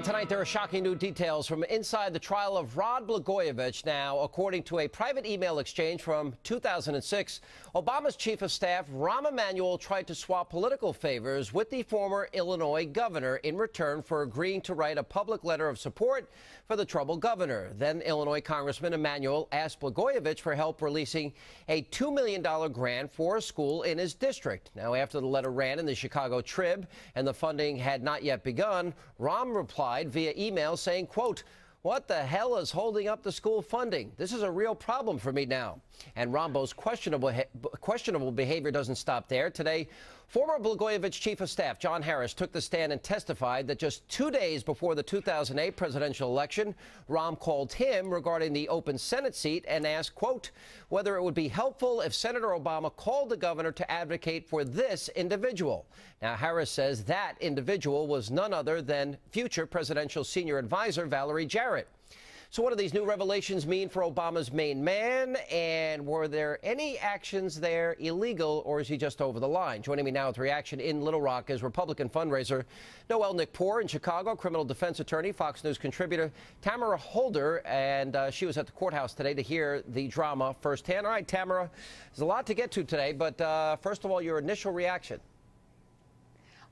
And tonight, there are shocking new details from inside the trial of Rod Blagojevich. Now, according to a private email exchange from 2006, Obama's chief of staff, Rahm Emanuel, tried to swap political favors with the former Illinois governor in return for agreeing to write a public letter of support for the troubled governor. Then, Illinois Congressman Emanuel asked Blagojevich for help releasing a $2 million grant for a school in his district. Now, after the letter ran in the Chicago Trib and the funding had not yet begun, Rahm replied via email saying, quote, what the hell is holding up the school funding? This is a real problem for me now. And Rahmbo's questionable, questionable behavior doesn't stop there. Today, former Blagojevich chief of staff John Harris took the stand and testified that just two days before the 2008 presidential election, Rahm called him regarding the open Senate seat and asked, quote, whether it would be helpful if Senator Obama called the governor to advocate for this individual. Now, Harris says that individual was none other than future presidential senior advisor Valerie Jarrett. So, what do these new revelations mean for Obama's main man? And were there any actions there illegal, or is he just over the line? Joining me now with reaction in Little Rock is Republican fundraiser Noelle Nikpour in Chicago, criminal defense attorney, Fox News contributor Tamara Holder, and uh, she was at the courthouse today to hear the drama firsthand. All right, Tamara, there's a lot to get to today, but uh, first of all, your initial reaction.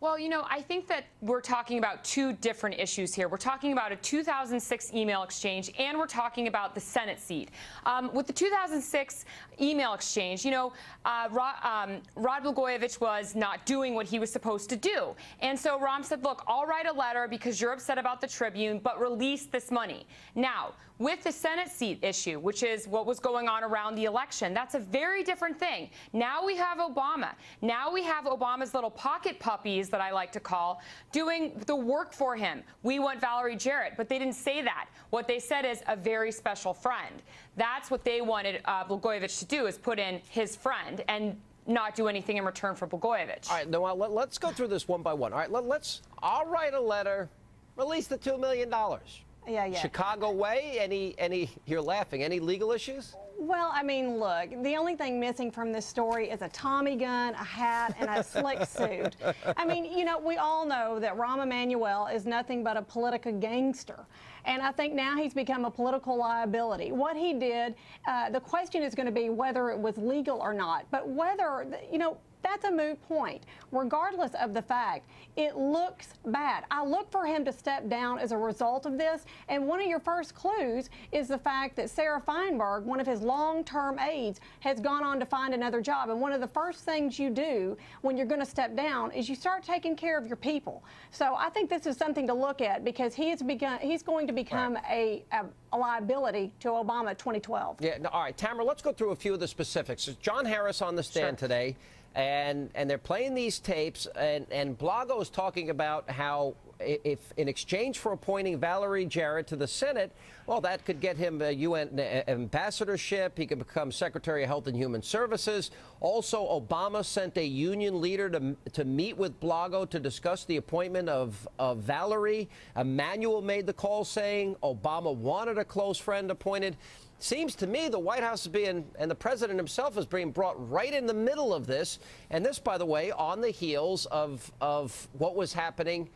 Well, you know, I think that we're talking about two different issues here. We're talking about a 2006 email exchange, and we're talking about the Senate seat. Um, with the 2006 email exchange, you know, uh, Rod, um, Rod Blagojevich was not doing what he was supposed to do. And so Rahm said, look, I'll write a letter because you're upset about the Tribune, but release this money. Now, with the Senate seat issue, which is what was going on around the election, that's a very different thing. Now we have Obama. Now we have Obama's little pocket puppies that I like to call doing the work for him. We want Valerie Jarrett, but they didn't say that. What they said is a very special friend. That's what they wanted uh, Blagojevich to do is put in his friend and not do anything in return for Blagojevich. All right, Noelle, let, us go through this one by one. All right, let, let's, I'll write a letter, release the $2 million. Yeah, yeah. Chicago way? Any, any, you're laughing, any legal issues? Well, I mean, look, the only thing missing from this story is a Tommy gun, a hat, and a slick suit. I mean, you know, we all know that Rahm Emanuel is nothing but a political gangster. And I think now he's become a political liability. What he did, uh, the question is going to be whether it was legal or not. But whether, you know, that's a moot point. Regardless of the fact, it looks bad. I look for him to step down as a result of this. And one of your first clues is the fact that Sarah Feinberg, one of his long term aides, has gone on to find another job. And one of the first things you do when you're going to step down is you start taking care of your people. So I think this is something to look at because he has begun, he's going to become right. a, a, a, liability to Obama 2012. Yeah, all right, Tamara, let's go through a few of the specifics. John Harris on the stand sure. today and and they're playing these tapes, and and Blago is talking about how if in exchange for appointing Valerie Jarrett to the Senate, well, that could get him a UN uh, ambassadorship. He could become Secretary of Health and Human Services. Also, Obama sent a union leader to, to meet with Blago to discuss the appointment of, of Valerie. Emanuel made the call saying Obama wanted a close friend appointed. Seems to me the White House is being, and the president himself is being brought right in the middle of this. And this, by the way, on the heels of, of what was happening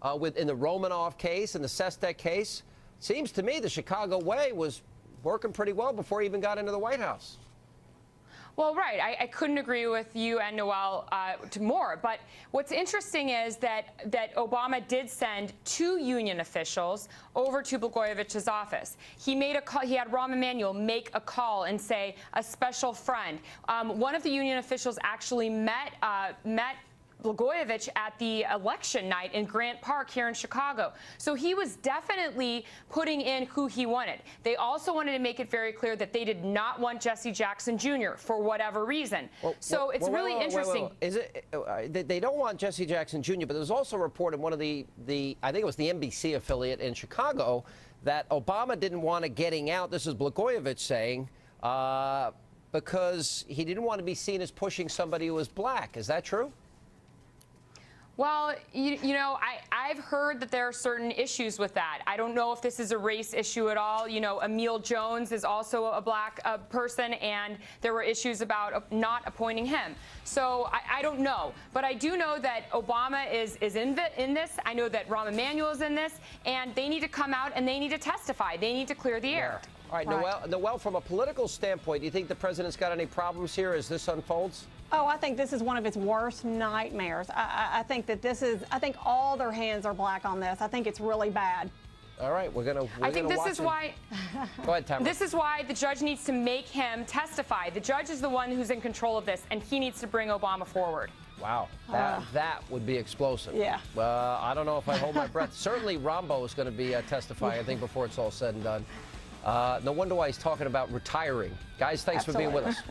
uh, with, in the Romanoff case and the Sestak case. Seems to me the Chicago way was working pretty well before he even got into the White House. Well, right. I, I, couldn't agree with you and Noelle uh, more. But what's interesting is that that Obama did send two union officials over to Blagojevich's office. He made a call. He had Rahm Emanuel make a call and say a special friend. Um, one of the union officials actually met uh, met Blagojevich at the election night in Grant Park here in Chicago. So he was definitely putting in who he wanted. They also wanted to make it very clear that they did not want Jesse Jackson Jr. for whatever reason. Well, so well, it's well, really interesting. Is it? Uh, they don't want Jesse Jackson Jr., but there's also a report in one of the the I think it was the NBC affiliate in Chicago that Obama didn't want to getting out. This is Blagojevich saying. Uh, because he didn't want to be seen as pushing somebody who was black. Is that true? Well, you, you know, I, I've heard that there are certain issues with that. I don't know if this is a race issue at all. You know, Emil Jones is also a black uh, person, and there were issues about not appointing him. So I, I don't know. But I do know that Obama is, is in, the, in this. I know that Rahm Emanuel is in this, and they need to come out and they need to testify. They need to clear the air. All right, Right. Noelle, Noelle, from a political standpoint, do you think the president's got any problems here as this unfolds? Oh, I think this is one of his worst nightmares. I, I, I think that this is, I think all their hands are black on this. I think it's really bad. All right, we're gonna. We're I think gonna this is it. why. Go ahead, Tamara. This is why the judge needs to make him testify. The judge is the one who's in control of this, and he needs to bring Obama forward. Wow, that, that would be explosive. Yeah. Uh, I don't know if I hold my breath. Certainly, Rahmbo is going to be uh, testifying. I think before it's all said and done. Uh, no wonder why he's talking about retiring. Guys, thanks for being with us.